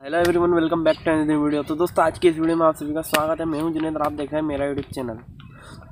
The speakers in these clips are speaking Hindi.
Hello everyone welcome back to another video तो दोस्तों, आज की इस वीडियो में आप सभी का स्वागत है। मैं हूँ जिन्हें आप देख रहे हैं मेरा यूट्यूब चैनल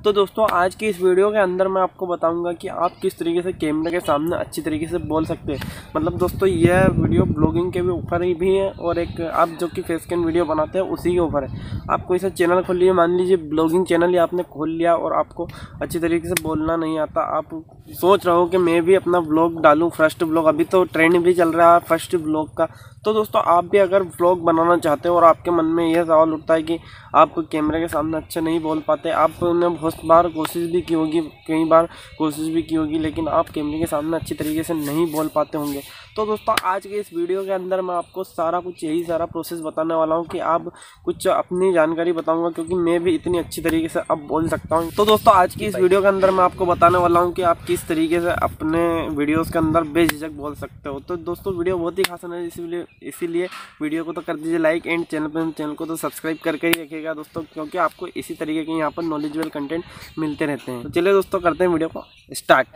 तो दोस्तों, आज की इस वीडियो के अंदर मैं आपको बताऊँगा कि आप किस तरीके से कैमरे के सामने अच्छी तरीके से बोल सकते हैं। मतलब दोस्तों, यह वीडियो ब्लॉगिंग के भी ऊपर ही भी है और एक आप जो कि फेस कैन वीडियो बनाते हैं, उसी के ऊपर है। आप कोई सा चैनल खोल लिए, मान लीजिए ब्लॉगिंग चैनल ही आपने खोल लिया और आपको अच्छी तरीके से बोलना नहीं आता। आप सोच रहे हो कि मैं भी अपना ब्लॉग डालूँ फ़र्स्ट ब्लॉग अभी तो ट्रेंड भी चल रहा है फ़र्स्ट ब्लॉग का। तो दोस्तों, आप भी अगर ब्लॉग बनाना चाहते हो और आपके मन में यह सवाल उठता है कि आप कैमरे के सामने अच्छे नहीं बोल पाते आपने बहुत बार कोशिश भी की होगी, कई बार कोशिश भी की होगी, लेकिन आप कैमरे के सामने अच्छी तरीके से नहीं बोल पाते होंगे। तो दोस्तों, आज के इस वीडियो के अंदर मैं आपको सारा कुछ, यही सारा प्रोसेस बताने वाला हूँ कि आप कुछ अपनी जानकारी बताऊँगा, क्योंकि मैं भी इतनी अच्छी तरीके से अब बोल सकता हूँ। तो दोस्तों, आज की इस वीडियो के अंदर मैं आपको बताने वाला हूँ कि आप किस तरीके से अपने वीडियोज़ के अंदर बेझिझक बोल सकते हो। तो दोस्तों, वीडियो बहुत ही खास है, इसलिए, इसीलिए वीडियो को तो कर दीजिए लाइक एंड चैनल पर चैनल को तो सब्सक्राइब करके ही रखिएगा दोस्तों, क्योंकि आपको इसी तरीके के यहाँ पर नॉलेजेबल कंटेंट मिलते रहते हैं। तो चलिए दोस्तों, करते हैं वीडियो को स्टार्ट।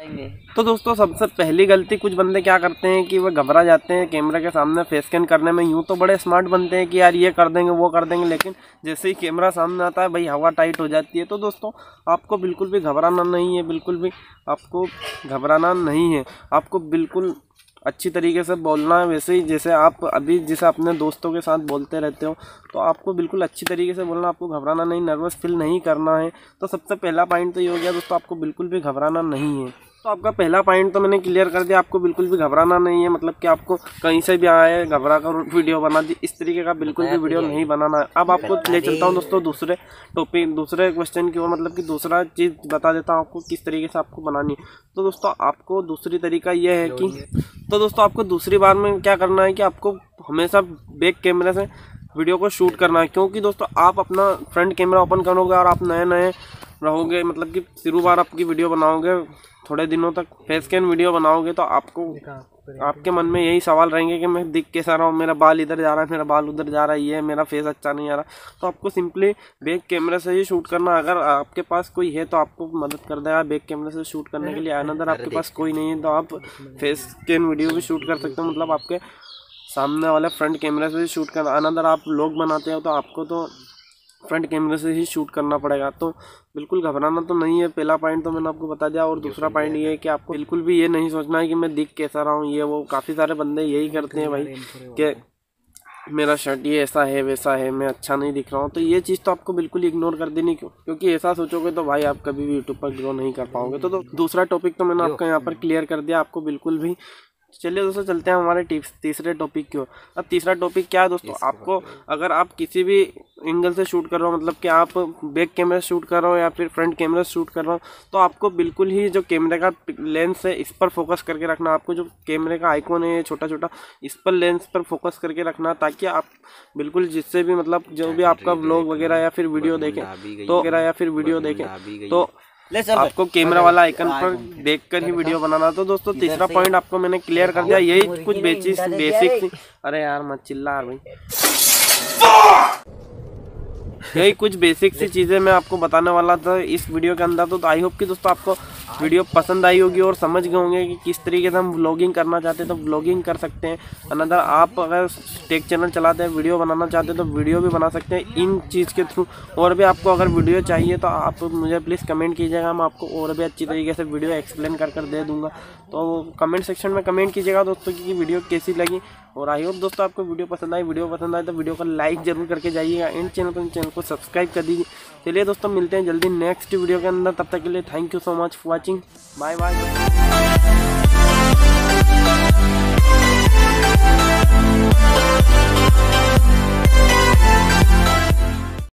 तो दोस्तों, सबसे पहली गलती, कुछ बंदे क्या करते हैं कि वह घबरा जाते हैं, कैमरे के सामने फेस स्कैन करने में यूँ तो बड़े स्मार्ट बनते हैं कि यार ये कर देंगे, वो कर देंगे, लेकिन जैसे ही कैमरा सामने आता है, भाई हवा टाइट हो जाती है। तो दोस्तों, आपको बिल्कुल भी घबराना नहीं है, बिल्कुल भी आपको घबराना नहीं है। आपको बिल्कुल अच्छी तरीके से बोलना है वैसे ही, जैसे आप अभी जैसे अपने दोस्तों के साथ बोलते रहते हो तो आपको बिल्कुल अच्छी तरीके से बोलना, आपको घबराना नहीं नर्वस फील नहीं करना है। तो सबसे पहला पॉइंट तो ये हो गया दोस्तों, आपको बिल्कुल भी घबराना नहीं है। तो आपका पहला पॉइंट तो मैंने क्लियर कर दिया आपको बिल्कुल भी घबराना नहीं है मतलब कि आपको कहीं से भी आए घबरा कर वीडियो बना दी। इस तरीके का बिल्कुल भी वीडियो नहीं बनाना है। अब आपको ले चलता हूँ दोस्तों दूसरे टॉपिक दूसरे क्वेश्चन की ओर मतलब कि दूसरा चीज़ बता देता हूँ आपको किस तरीके से आपको बनानी है। तो दोस्तों आपको दूसरी तरीका यह है कि तो दोस्तों आपको दूसरी बार में क्या करना है कि आपको हमेशा बैक कैमरे से वीडियो को शूट करना है। क्योंकि दोस्तों आप अपना फ्रंट कैमरा ओपन करोगे और आप नए नए रहोगे मतलब कि शुरू बार आपकी वीडियो बनाओगे थोड़े दिनों तक फेस कैन वीडियो बनाओगे तो आपको आपके मन में यही सवाल रहेंगे कि मैं दिख कैसा रहा हूँ मेरा बाल इधर जा रहा है मेरा बाल उधर जा रहा है ये मेरा फेस अच्छा नहीं आ रहा। तो आपको सिंपली बैक कैमरे से ही शूट करना अगर आपके पास कोई है तो आपको मदद कर देगा बैक कैमरे से शूट करने के लिए। अनदर आपके पास कोई नहीं है तो आप फेस कैन वीडियो भी शूट कर सकते हो मतलब आपके सामने वाले फ्रंट कैमरे से शूट करना। अनदर आप लोग बनाते हो तो आपको तो फ्रंट कैमरे से ही शूट करना पड़ेगा। तो बिल्कुल घबराना तो नहीं है। पहला पॉइंट तो मैंने आपको बता दिया और दूसरा पॉइंट ये है कि आपको बिल्कुल भी ये नहीं सोचना है कि मैं दिख कैसा रहा हूँ। ये वो काफ़ी सारे बंदे यही करते हैं भाई कि मेरा शर्ट ये ऐसा है वैसा है मैं अच्छा नहीं दिख रहा हूँ। तो ये चीज़ तो आपको बिल्कुल इग्नोर कर देनी क्यों? क्योंकि ऐसा सोचोगे तो भाई आप कभी भी यूट्यूब पर ग्रो नहीं कर पाओगे। तो, तो दूसरा टॉपिक तो मैंने आपका यहाँ पर क्लियर कर दिया। आपको बिल्कुल भी चलिए दोस्तों चलते हैं हमारे टिप्स तीसरे टॉपिक की ओर। अब तीसरा टॉपिक क्या है दोस्तों? आपको अगर आप किसी भी एंगल से शूट कर रहे हो मतलब कि आप बैक कैमरे से शूट कर रहे हो या फिर फ्रंट कैमरे से शूट कर रहे हो तो आपको बिल्कुल ही जो कैमरे का लेंस है इस पर फोकस करके रखना। आपको जो कैमरे का आइकॉन है छोटा छोटा इस पर लेंस पर फोकस करके रखना ताकि आप बिल्कुल जिससे भी मतलब जो भी आपका ब्लॉग वगैरह या फिर वीडियो देखें तो वगैरह या फिर वीडियो देखें तो आपको कैमरा वाला आइकन पर देखकर ही वीडियो बनाना तो दोस्तों तीसरा पॉइंट आपको मैंने क्लियर कर दिया यही कुछ बेसिक बेसिक अरे यार मत चिल्ला यार भाई। यही कुछ बेसिक सी चीज़ें मैं आपको बताने वाला था इस वीडियो के अंदर तो आई होप कि दोस्तों आपको वीडियो पसंद आई होगी और समझ गए होंगे कि किस तरीके से हम ब्लॉगिंग करना चाहते हैं तो ब्लॉगिंग कर सकते हैं। अनदर आप अगर टेक चैनल चलाते हैं वीडियो बनाना चाहते हैं तो वीडियो भी बना सकते हैं इन चीज़ के थ्रू और भी आपको अगर वीडियो चाहिए तो आप मुझे प्लीज़ कमेंट कीजिएगा, मैं आपको और भी अच्छी तरीके से वीडियो एक्सप्लेन कर कर दे दूँगा। तो कमेंट सेक्शन में कमेंट कीजिएगा दोस्तों की वीडियो कैसी लगी। और आई होप दोस्तों आपको वीडियो पसंद आए वीडियो पसंद आए तो वीडियो को लाइक ज़रूर करके जाइएगा। एंड चैनल पर चैनल को सब्सक्राइब कर दीजिए। चलिए दोस्तों, मिलते हैं जल्दी नेक्स्ट वीडियो के अंदर। तब तक के लिए thank you so much for watching bye bye